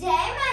Jai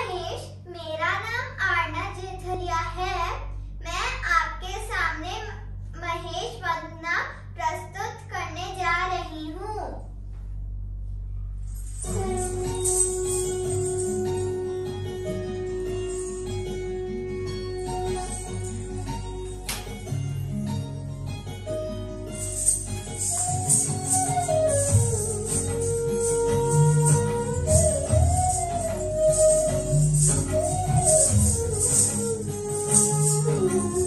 you.